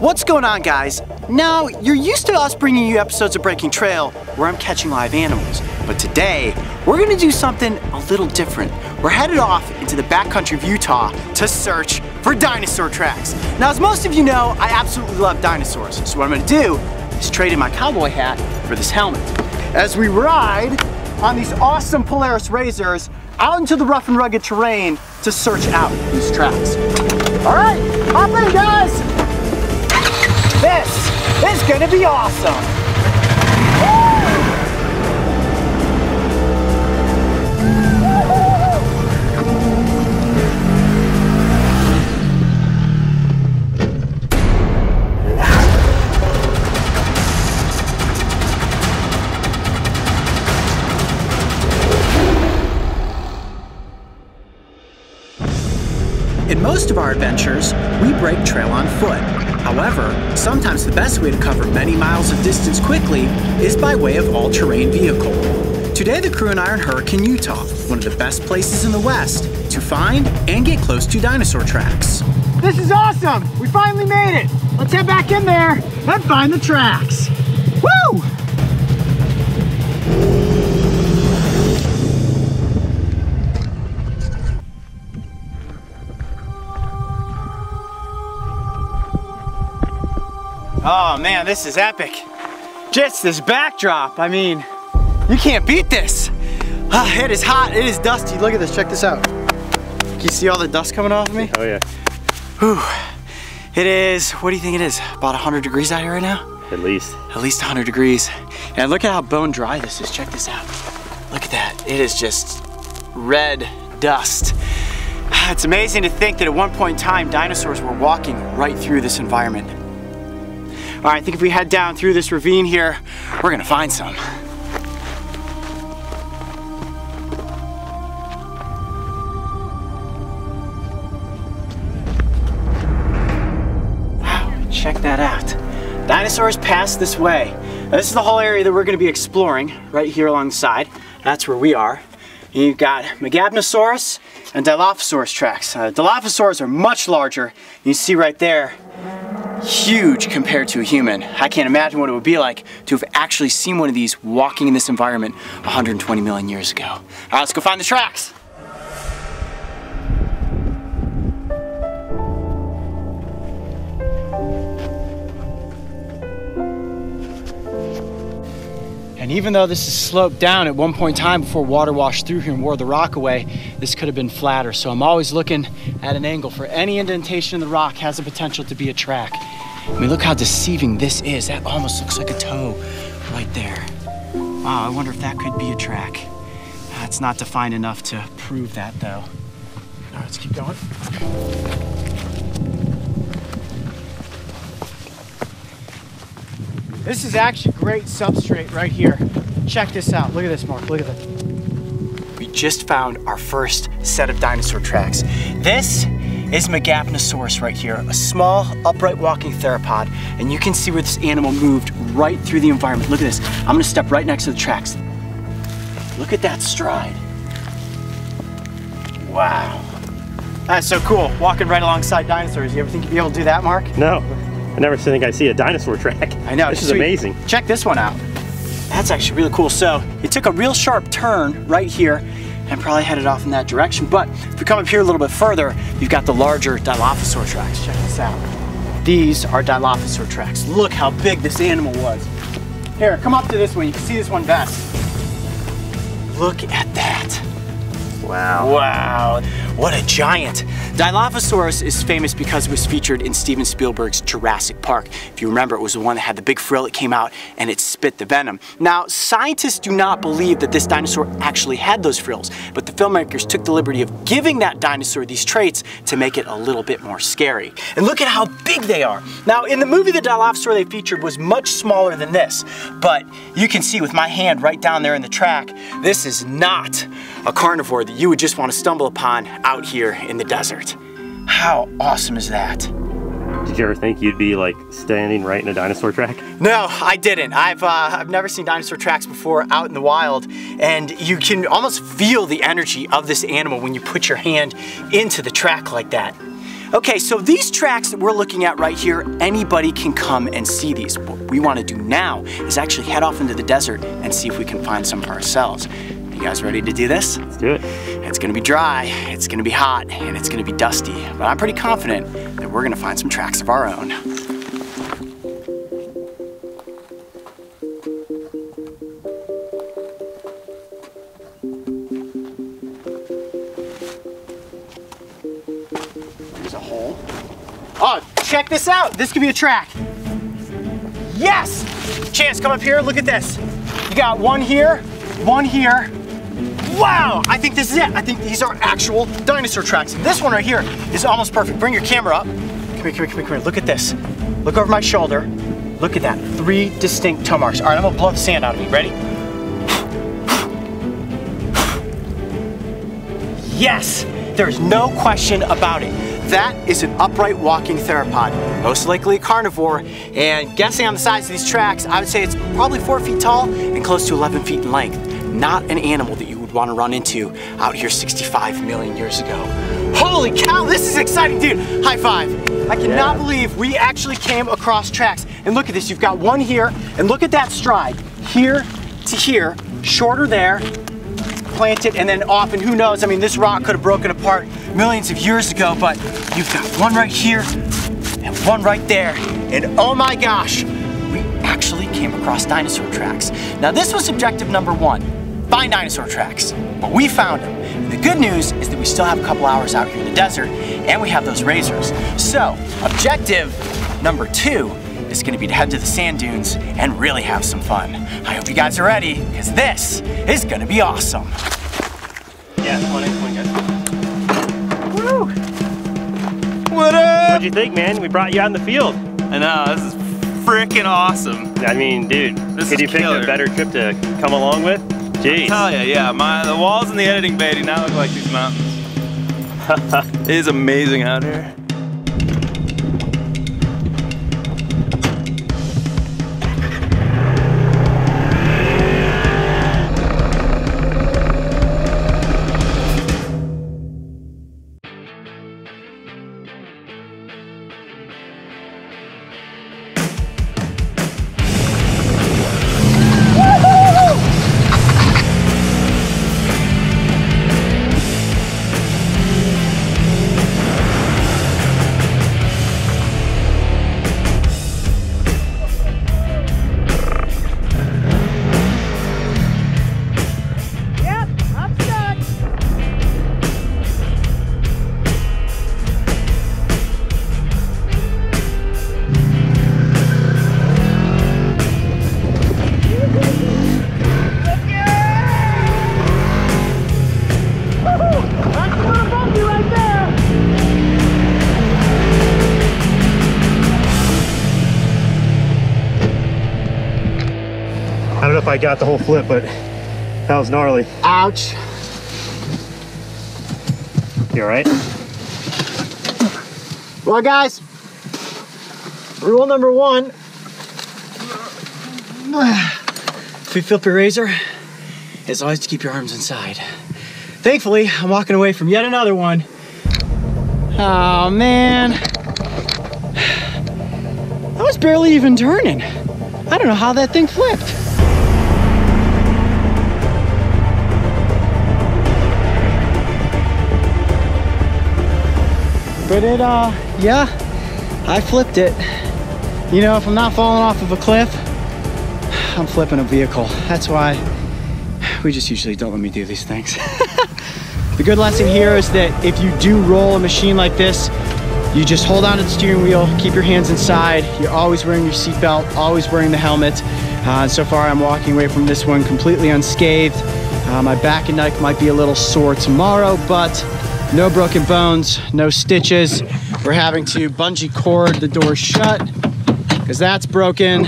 What's going on guys? Now, you're used to us bringing you episodes of Breaking Trail where I'm catching live animals, but today we're gonna do something a little different. We're headed off into the backcountry of Utah to search for dinosaur tracks. Now, as most of you know, I absolutely love dinosaurs, so what I'm gonna do is trade in my cowboy hat for this helmet. As we ride on these awesome Polaris RZRs out into the rough and rugged terrain to search out these tracks. All right, hop in guys! This is gonna be awesome. Of our adventures, we break trail on foot. However, sometimes the best way to cover many miles of distance quickly is by way of all-terrain vehicle. Today the crew and I are in Hurricane, Utah, one of the best places in the West to find and get close to dinosaur tracks. This is awesome! We finally made it! Let's head back in there and find the tracks. Woo! Oh man, this is epic. Just this backdrop, I mean, you can't beat this. Ah, it is hot, it is dusty. Look at this, check this out. Can you see all the dust coming off of me? Oh yeah. Whew. It is, what do you think it is? About 100 degrees out here right now? At least. At least 100 degrees. And look at how bone dry this is. Check this out. Look at that. It is just red dust. It's amazing to think that at one point in time, dinosaurs were walking right through this environment. All right, I think if we head down through this ravine here, we're gonna find some. Wow, check that out. Dinosaurs passed this way. Now, this is the whole area that we're gonna be exploring right here alongside. That's where we are. And you've got Megapnosaurus and Dilophosaurus tracks. Uh, are much larger. You see right there, huge compared to a human. I can't imagine what it would be like to have actually seen one of these walking in this environment 120 million years ago. All right, let's go find the tracks. And even though this is sloped down at one point in time before water washed through here and wore the rock away, this could have been flatter. So I'm always looking at an angle for any indentation in the rock has the potential to be a track. I mean, look how deceiving this is. That almost looks like a toe right there. Wow, I wonder if that could be a track. It's not defined enough to prove that though. All right, let's keep going. This is actually great substrate right here. Check this out. Look at this, Mark. Look at this. We just found our first set of dinosaur tracks. This is Megapnosaurus right here, a small, upright walking theropod, and you can see where this animal moved right through the environment. Look at this. I'm gonna step right next to the tracks. Look at that stride. Wow. That's so cool, walking right alongside dinosaurs. You ever think you'd be able to do that, Mark? No. I never think I see a dinosaur track. I know. This is sweet. amazing. Check this one out. That's actually really cool. So it took a real sharp turn right here and probably headed off in that direction. But if we come up here a little bit further, you've got the larger Dilophosaur tracks. Check this out. These are Dilophosaur tracks. Look how big this animal was. Here, come up to this one. You can see this one best. Look at that. Wow. Wow. What a giant. Dilophosaurus is famous because it was featured in Steven Spielberg's Jurassic Park. If you remember, it was the one that had the big frill that came out and it spit the venom. Now, scientists do not believe that this dinosaur actually had those frills, but the filmmakers took the liberty of giving that dinosaur these traits to make it a little bit more scary. And look at how big they are. Now, in the movie, the Dilophosaur they featured was much smaller than this, but you can see with my hand right down there in the track, this is not a carnivore that you would just want to stumble upon out here in the desert. How awesome is that? Did you ever think you'd be like standing right in a dinosaur track? No, I didn't. I've, uh, I've never seen dinosaur tracks before out in the wild and you can almost feel the energy of this animal when you put your hand into the track like that. Okay, so these tracks that we're looking at right here, anybody can come and see these. What we want to do now is actually head off into the desert and see if we can find some for ourselves. You guys ready to do this? Let's do it. It's gonna be dry, it's gonna be hot, and it's gonna be dusty. But I'm pretty confident that we're gonna find some tracks of our own. There's a hole. Oh, check this out. This could be a track. Yes! Chance, come up here. Look at this. You got one here, one here. Wow! I think this is it. I think these are actual dinosaur tracks. This one right here is almost perfect. Bring your camera up. Come here, come here, come here, come here. Look at this. Look over my shoulder. Look at that. Three distinct toe marks. All right, I'm gonna blow the sand out of me. Ready? Yes! There's no question about it. That is an upright walking theropod, most likely a carnivore, and guessing on the size of these tracks, I would say it's probably four feet tall and close to 11 feet in length. Not an animal that you would want to run into out here 65 million years ago. Holy cow, this is exciting, dude. High five. I cannot Yeah. believe we actually came across tracks. And look at this, you've got one here, and look at that stride. Here to here, shorter there, planted and then off and who knows, I mean this rock could have broken apart millions of years ago, but you've got one right here and one right there. And oh my gosh, we actually came across dinosaur tracks. Now this was objective number one, find dinosaur tracks. But we found them. And the good news is that we still have a couple hours out here in the desert and we have those razors. So objective number two is gonna be to head to the sand dunes and really have some fun. I hope you guys are ready, because this is gonna be awesome. Yeah, come on in, come on, guys. Woo! What up? What'd you think, man? We brought you out in the field. I know, this is freaking awesome. I mean, dude, This could is you pick killer. a better trip to come along with? Jeez. Hell yeah, yeah. My the walls in the editing bay do not look like these mountains. it is amazing out here. I don't know if I got the whole flip, but that was gnarly. Ouch. You alright? Well, guys, rule number one if you flip your razor, it's always to keep your arms inside. Thankfully, I'm walking away from yet another one. Oh, man. I was barely even turning. I don't know how that thing flipped. But it, uh, yeah, I flipped it. You know, if I'm not falling off of a cliff, I'm flipping a vehicle. That's why we just usually don't let me do these things. the good lesson here is that if you do roll a machine like this, you just hold on to the steering wheel, keep your hands inside. You're always wearing your seatbelt, always wearing the helmet. Uh, so far, I'm walking away from this one completely unscathed. Uh, my back and neck might be a little sore tomorrow, but no broken bones, no stitches. We're having to bungee cord the door shut because that's broken.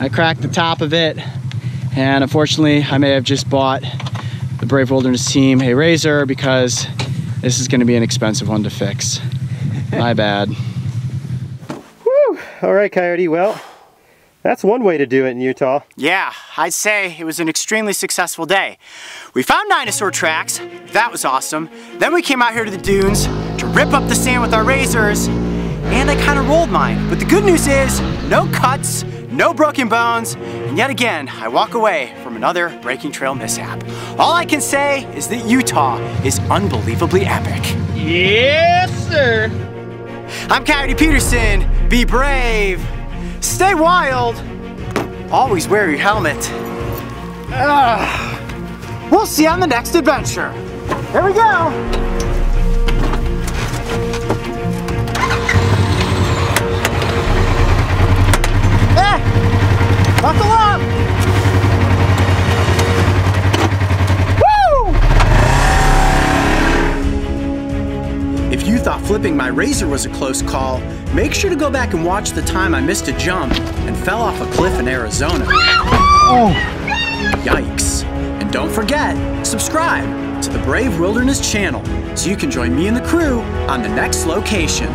I cracked the top of it, and unfortunately, I may have just bought the Brave Wilderness team a razor because this is going to be an expensive one to fix. My bad. All right, Coyote. Well, that's one way to do it in Utah. Yeah, I'd say it was an extremely successful day. We found dinosaur tracks, that was awesome. Then we came out here to the dunes to rip up the sand with our razors, and I kind of rolled mine. But the good news is, no cuts, no broken bones, and yet again, I walk away from another breaking trail mishap. All I can say is that Utah is unbelievably epic. Yes, sir. I'm Coyote Peterson. Be brave, stay wild, always wear your helmet. Ah, we'll see you on the next adventure. Here we go. Eh, buckle up. Flipping my razor was a close call, make sure to go back and watch the time I missed a jump and fell off a cliff in Arizona. Oh, Yikes. And don't forget, subscribe to the Brave Wilderness channel so you can join me and the crew on the next location.